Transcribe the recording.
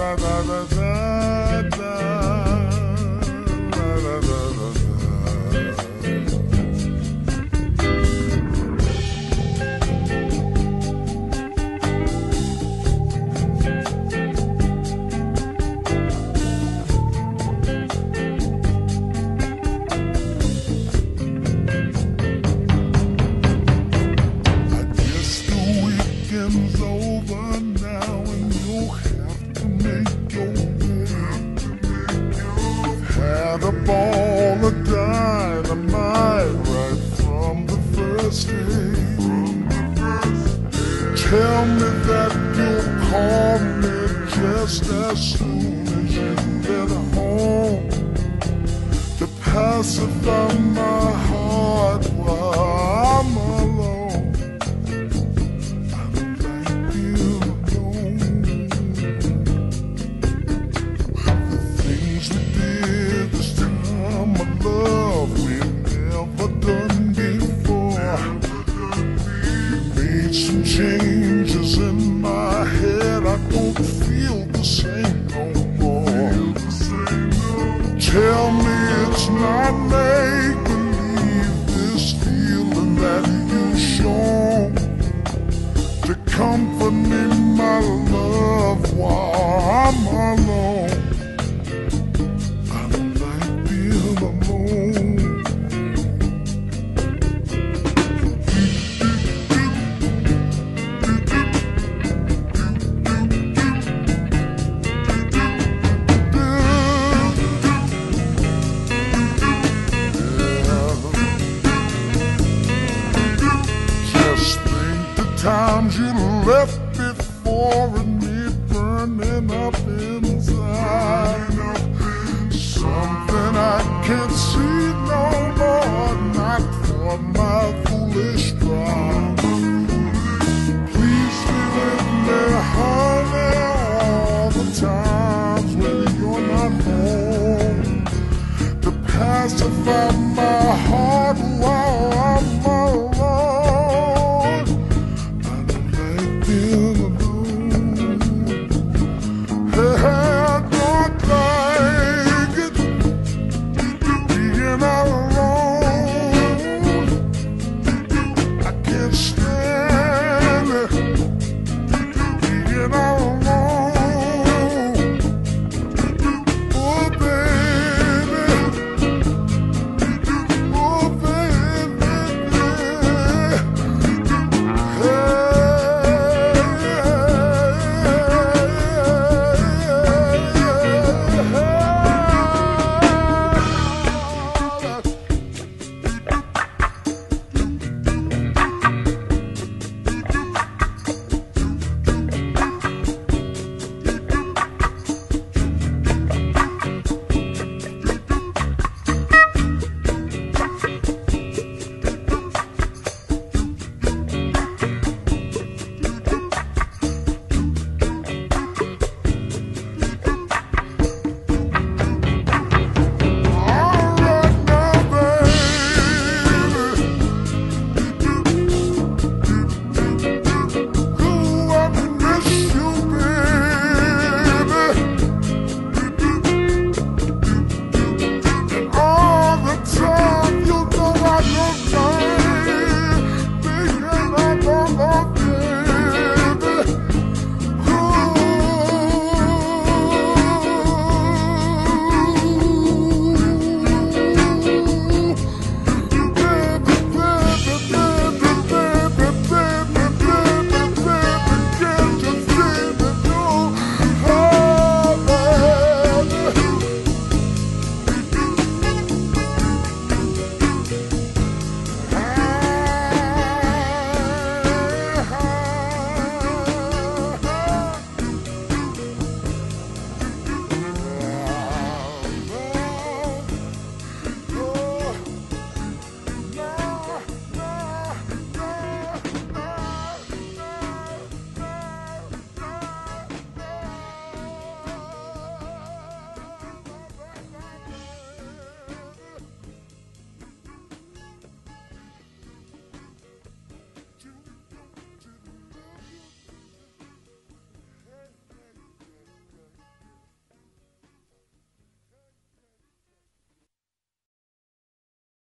ba ba ba ba had a ball of dynamite right from the first day. Tell me that you'll call me just as soon Tell me it's not make believe this feeling that you show to comfort me, my love, while I'm alone. burning up inside. Something I can't see no more, not for my foolish.